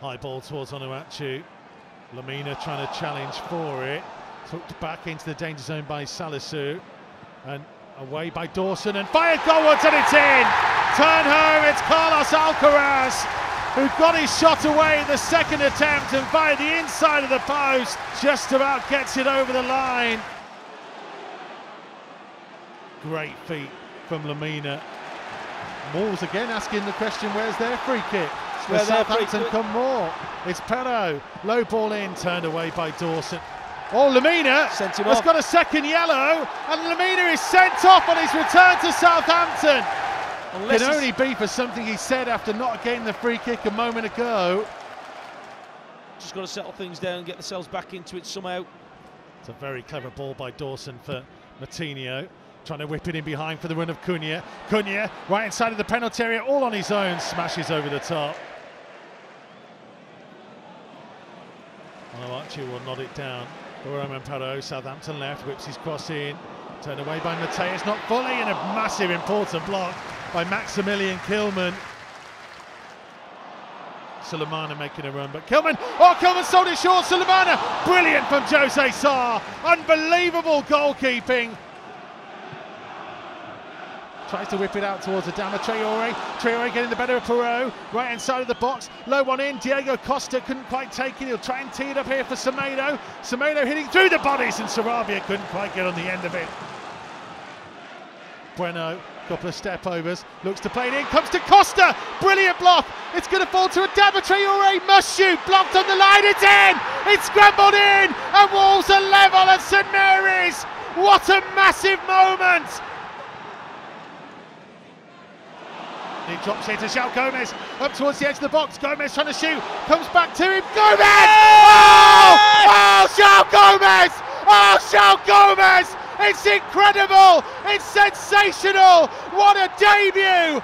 High ball towards Onuachu. Lemina trying to challenge for it. Tucked back into the danger zone by Salisu. And away by Dawson and fired goalwards and it's in! Turn home, it's Carlos Alcaraz who got his shot away the second attempt and via the inside of the post just about gets it over the line. Great feat from Lemina. Moores again asking the question, where's their free kick? Will Southampton come more? It's Perraud, low ball in, turned away by Dawson. Oh, Lemina Sent him has off. got a second yellow, and Lemina is sent off on his return to Southampton. Unless Can only be for something he said after not getting the free kick a moment ago. just got to settle things down, get themselves back into it somehow. It's a very clever ball by Dawson for Moutinho. Trying to whip it in behind for the run of Cunha. Cunha, right inside of the penalty area, all on his own, smashes over the top. Onuachu will nod it down. Roman Perraud, Southampton left, whips his cross in. Turned away by Matheus, not fully, and a massive important block by Maximilian Kilman. Sulemana making a run, but Kilman, oh, Kilman sold it short. Sulemana, brilliant from Jose Sá, unbelievable goalkeeping. Tries to whip it out towards Adama Traore. Traore getting the better of Perraud. Right inside of the box. Low one in. Diego Costa couldn't quite take it. He'll try and tee it up here for Semedo. Semedo hitting through the bodies and Sarabia couldn't quite get on the end of it. Bueno, couple of step overs, looks to play it in, comes to Costa, brilliant block. It's going to fall to Adama Traore, must shoot, blocked on the line, it's in, it's scrambled in, and Wolves are level at St Mary's. What a massive moment! He drops here to João Gomes, up towards the edge of the box. Gomes trying to shoot, comes back to him. Gomes! Oh! Oh, João Gomes! Oh, João Gomes! It's incredible! It's sensational! What a debut!